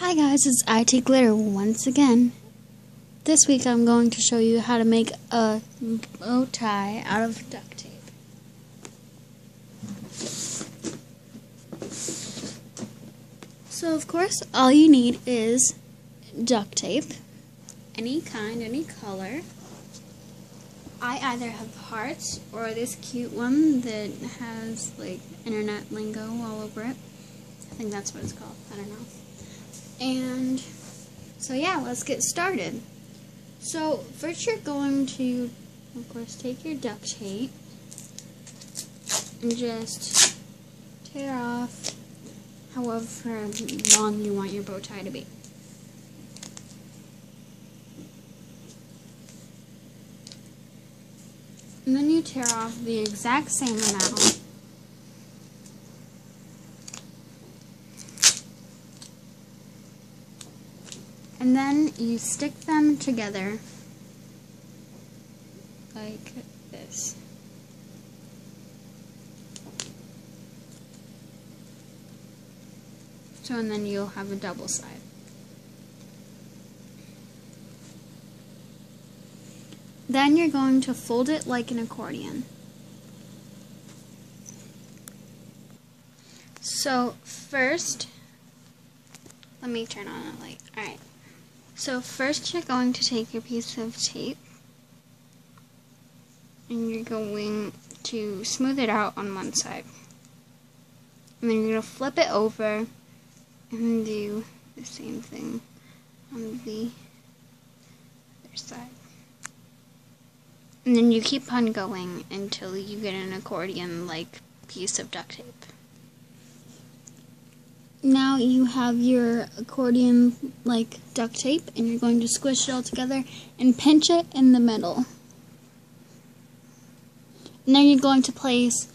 Hi guys, it's IT Glitter once again. This week I'm going to show you how to make a bow tie out of duct tape. So of course all you need is duct tape, any kind, any color. I either have hearts or this cute one that has like internet lingo all over it. I think that's what it's called. I don't know. And so yeah, let's get started. So first you're going to, of course, take your duct tape and just tear off however long you want your bow tie to be. And then you tear off the exact same amount And then you stick them together like this. So and then you'll have a double side. Then you're going to fold it like an accordion. So first, let me turn on the light. Alright. So first you're going to take your piece of tape and you're going to smooth it out on one side. And then you're going to flip it over and do the same thing on the other side. And then you keep on going until you get an accordion-like piece of duct tape now you have your accordion like duct tape and you're going to squish it all together and pinch it in the middle. And then you're going to place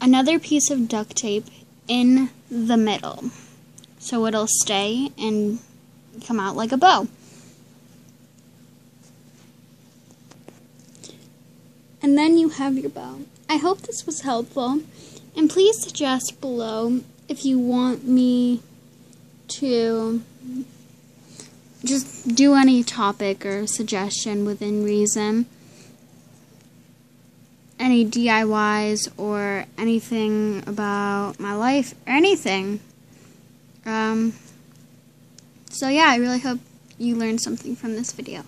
another piece of duct tape in the middle so it'll stay and come out like a bow. And then you have your bow. I hope this was helpful and please suggest below if you want me to just do any topic or suggestion within reason, any DIYs or anything about my life or anything. Um, so yeah, I really hope you learned something from this video.